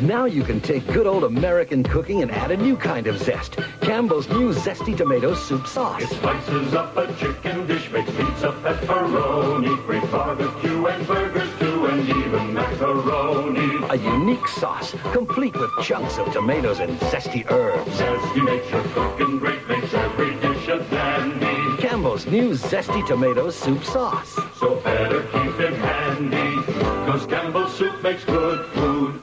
Now you can take good old American cooking and add a new kind of zest. Campbell's new Zesty Tomato Soup Sauce. It spices up a chicken dish, makes pizza pepperoni, great barbecue and burgers too, and even macaroni. A unique sauce, complete with chunks of tomatoes and zesty herbs. Zesty makes your cooking great, makes every dish a dandy. Campbell's new Zesty Tomato Soup Sauce. So better keep it handy, cause Campbell's soup makes good food.